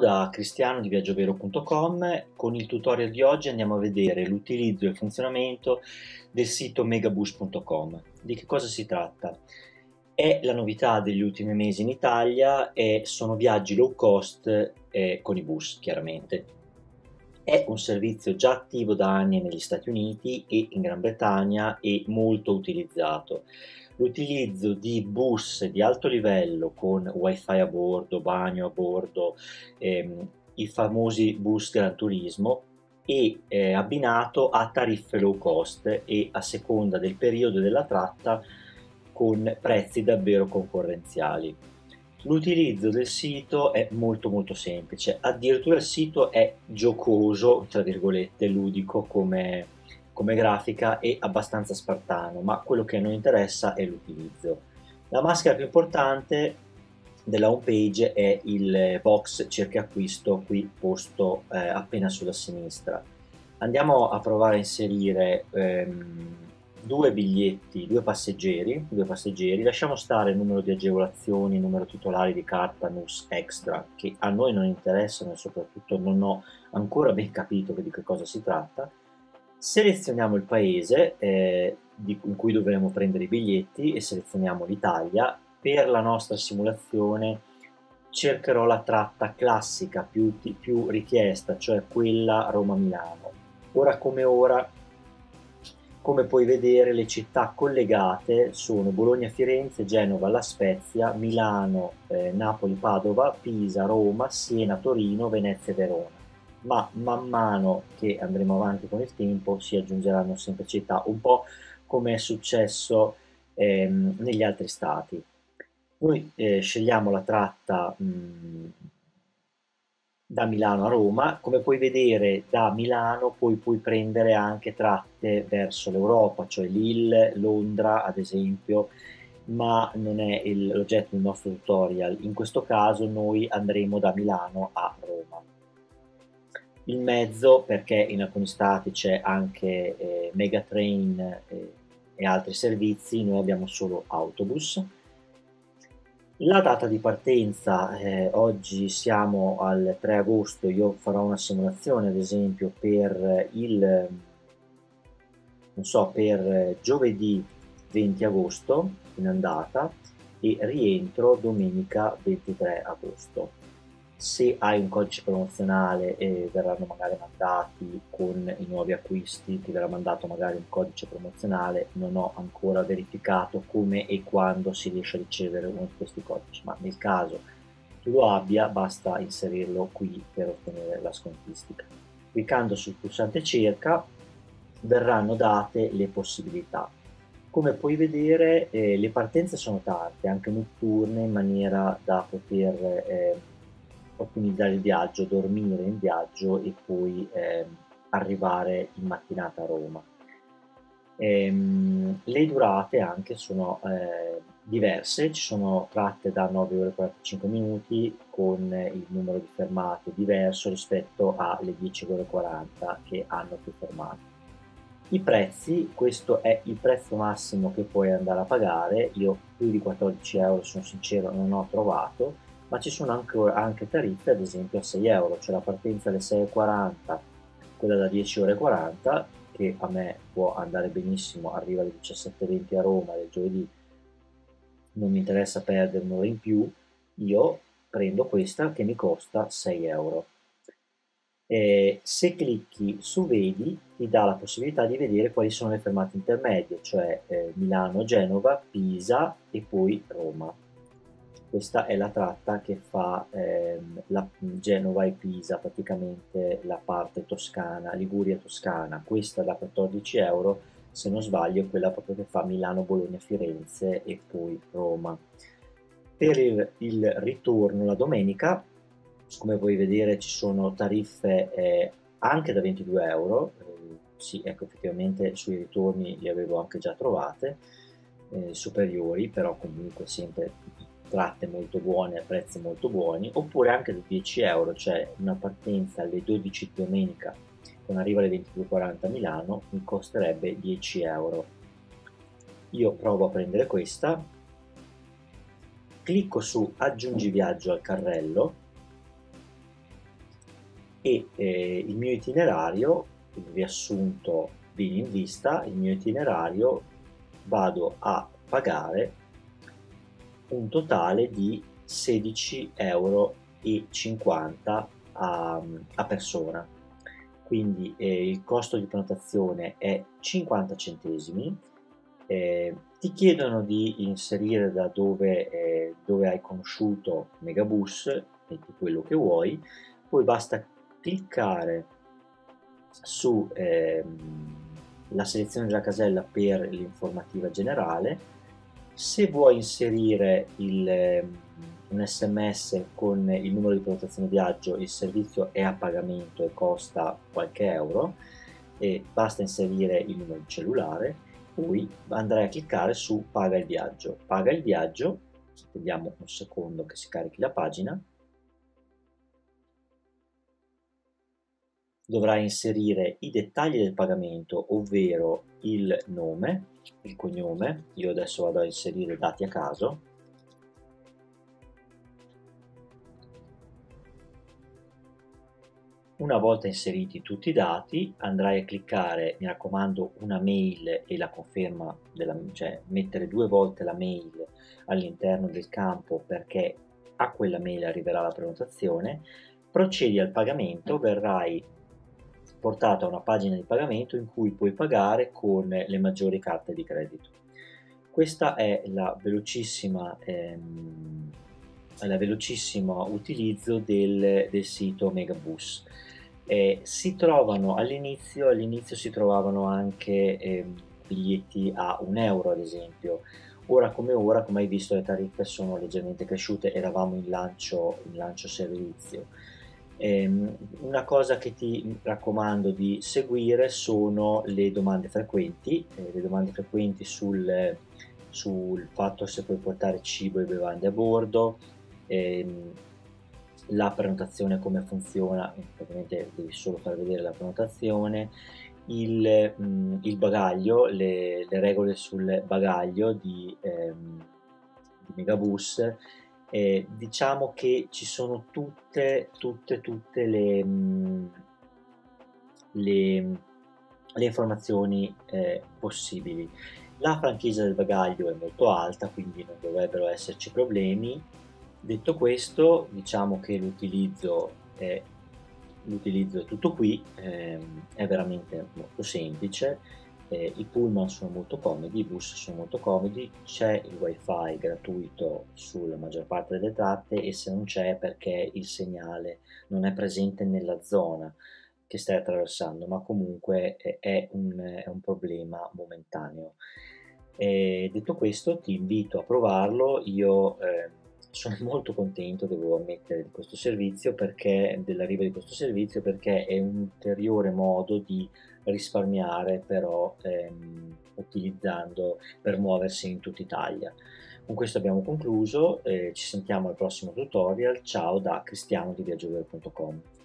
da Cristiano di viaggiovero.com. Con il tutorial di oggi andiamo a vedere l'utilizzo e il funzionamento del sito megabus.com. Di che cosa si tratta? È la novità degli ultimi mesi in Italia e sono viaggi low cost eh, con i bus, chiaramente. È un servizio già attivo da anni negli Stati Uniti e in Gran Bretagna e molto utilizzato l'utilizzo di bus di alto livello con wifi a bordo, bagno a bordo, ehm, i famosi bus Gran Turismo e eh, abbinato a tariffe low cost e a seconda del periodo della tratta con prezzi davvero concorrenziali. L'utilizzo del sito è molto molto semplice, addirittura il sito è giocoso, tra virgolette, ludico come, come grafica e abbastanza spartano, ma quello che a noi interessa è l'utilizzo. La maschera più importante della home page è il box cerca acquisto qui posto eh, appena sulla sinistra. Andiamo a provare a inserire ehm, due biglietti, due passeggeri, due passeggeri, lasciamo stare il numero di agevolazioni, il numero titolari di carta NUS extra che a noi non interessano e soprattutto non ho ancora ben capito di che cosa si tratta Selezioniamo il paese eh, di, in cui dovremo prendere i biglietti e selezioniamo l'Italia. Per la nostra simulazione cercherò la tratta classica più, più richiesta, cioè quella Roma-Milano. Ora come ora, come puoi vedere, le città collegate sono Bologna-Firenze, Genova-La Spezia, Milano, eh, Pisa, Roma, Siena-Torino, Venezia-Verona ma man mano che andremo avanti con il tempo si aggiungeranno sempre città, un po' come è successo ehm, negli altri stati. Noi eh, scegliamo la tratta mh, da Milano a Roma, come puoi vedere da Milano poi puoi prendere anche tratte verso l'Europa, cioè Lille, Londra ad esempio, ma non è l'oggetto del nostro tutorial. In questo caso noi andremo da Milano a Roma il mezzo perché in alcuni stati c'è anche eh, Megatrain eh, e altri servizi, noi abbiamo solo autobus. La data di partenza, eh, oggi siamo al 3 agosto, io farò una simulazione ad esempio per il, non so, per giovedì 20 agosto in andata e rientro domenica 23 agosto se hai un codice promozionale e verranno magari mandati con i nuovi acquisti, ti verrà mandato magari un codice promozionale, non ho ancora verificato come e quando si riesce a ricevere uno di questi codici, ma nel caso tu lo abbia basta inserirlo qui per ottenere la scontistica. Cliccando sul pulsante cerca verranno date le possibilità. Come puoi vedere eh, le partenze sono tante, anche notturne, in maniera da poter eh, ottimizzare il viaggio, dormire in viaggio e poi eh, arrivare in mattinata a Roma. Ehm, le durate anche sono eh, diverse, ci sono tratte da 9 ore e 45 minuti con il numero di fermate diverso rispetto alle 10 ore e 40 che hanno più fermate. I prezzi, questo è il prezzo massimo che puoi andare a pagare, io più di 14 euro sono sincero non ho trovato, ma ci sono anche, anche tariffe ad esempio a 6 euro, c'è la partenza alle 6,40, quella da 10 ore 40 che a me può andare benissimo, arriva alle 17.20 a Roma del giovedì, non mi interessa perdere un'ora in più, io prendo questa che mi costa 6 euro. E se clicchi su Vedi ti dà la possibilità di vedere quali sono le fermate intermedie, cioè eh, Milano, Genova, Pisa e poi Roma questa è la tratta che fa ehm, la, Genova e Pisa, praticamente la parte toscana, Liguria-Toscana. Questa da 14 euro, se non sbaglio, è quella proprio che fa Milano, Bologna, Firenze e poi Roma. Per il, il ritorno la domenica, come puoi vedere, ci sono tariffe eh, anche da 22 euro. Eh, sì, ecco, effettivamente sui ritorni li avevo anche già trovate, eh, superiori, però comunque sempre tratte molto buone a prezzi molto buoni, oppure anche da 10 euro, cioè una partenza alle 12 di domenica con arrivo alle 22.40 a Milano mi costerebbe 10 euro. Io provo a prendere questa, clicco su aggiungi viaggio al carrello, e eh, il mio itinerario, riassunto bene in vista, il mio itinerario vado a pagare un totale di 16,50 euro a, a persona. Quindi eh, il costo di prenotazione è 50 centesimi, eh, ti chiedono di inserire da dove, eh, dove hai conosciuto Megabus, metti quello che vuoi, poi basta cliccare sulla ehm, selezione della casella per l'informativa generale, se vuoi inserire il ehm, un sms con il numero di prenotazione viaggio, il servizio è a pagamento e costa qualche euro e basta inserire il numero di cellulare, poi andrai a cliccare su paga il viaggio. Paga il viaggio, vediamo un secondo che si carichi la pagina, dovrai inserire i dettagli del pagamento, ovvero il nome, il cognome, io adesso vado a inserire dati a caso, Una volta inseriti tutti i dati andrai a cliccare, mi raccomando, una mail e la conferma, della, cioè mettere due volte la mail all'interno del campo perché a quella mail arriverà la prenotazione, procedi al pagamento, verrai portato a una pagina di pagamento in cui puoi pagare con le maggiori carte di credito. Questa è la velocissima, ehm, la velocissimo utilizzo del, del sito Megabus eh, si trovano all'inizio, all'inizio si trovavano anche eh, biglietti a un euro ad esempio, ora come ora, come hai visto le tariffe sono leggermente cresciute, eravamo in lancio, in lancio servizio. Eh, una cosa che ti raccomando di seguire sono le domande frequenti, eh, le domande frequenti sul, sul fatto se puoi portare cibo e bevande a bordo, ehm, la prenotazione come funziona, ovviamente devi solo far vedere la prenotazione, il, mm, il bagaglio, le, le, regole sul bagaglio di, ehm, di Megabus, eh, diciamo che ci sono tutte, tutte, tutte le, mm, le, le informazioni eh, possibili. La franchigia del bagaglio è molto alta, quindi non dovrebbero esserci problemi Detto questo, diciamo che l'utilizzo è, l'utilizzo è tutto qui, ehm, è veramente molto semplice, eh, i pullman sono molto comodi, i bus sono molto comodi, c'è il wifi gratuito sulla maggior parte delle tratte e se non c'è perché il segnale non è presente nella zona che stai attraversando, ma comunque è un, è un problema momentaneo. E detto questo ti invito a provarlo, io eh, sono molto contento, devo ammettere, di questo servizio perché, dell'arrivo di questo servizio perché è un ulteriore modo di risparmiare però ehm, utilizzando per muoversi in tutta Italia. Con questo abbiamo concluso, eh, ci sentiamo al prossimo tutorial, ciao da cristiano di viaggiovero.com.